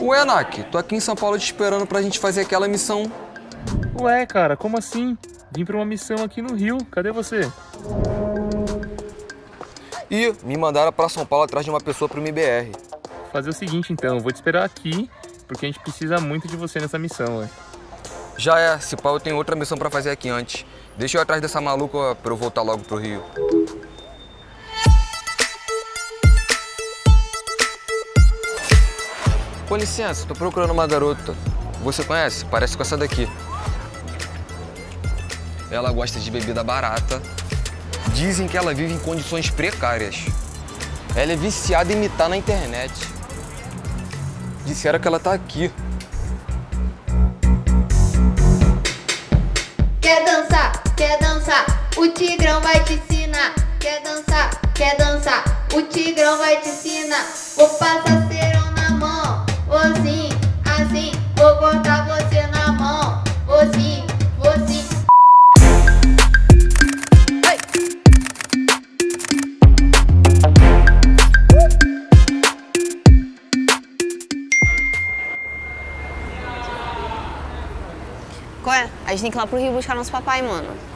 Ué, Nak, tô aqui em São Paulo te esperando pra gente fazer aquela missão. Ué, cara, como assim? Vim pra uma missão aqui no Rio. Cadê você? Ih, me mandaram pra São Paulo atrás de uma pessoa pro MBR. Fazer o seguinte então, vou te esperar aqui, porque a gente precisa muito de você nessa missão, ué. Já é, se pau eu tenho outra missão pra fazer aqui antes. Deixa eu ir atrás dessa maluca pra eu voltar logo pro Rio. Com licença, tô procurando uma garota. Você conhece? Parece com essa daqui. Ela gosta de bebida barata. Dizem que ela vive em condições precárias. Ela é viciada em imitar na internet. Disseram que ela tá aqui. Quer dançar, quer dançar, o Tigrão vai te ensinar. Quer dançar, quer dançar, o Tigrão vai te ensinar. Vou passar cerão Qual é? A gente tem que ir lá pro Rio buscar nosso papai, mano.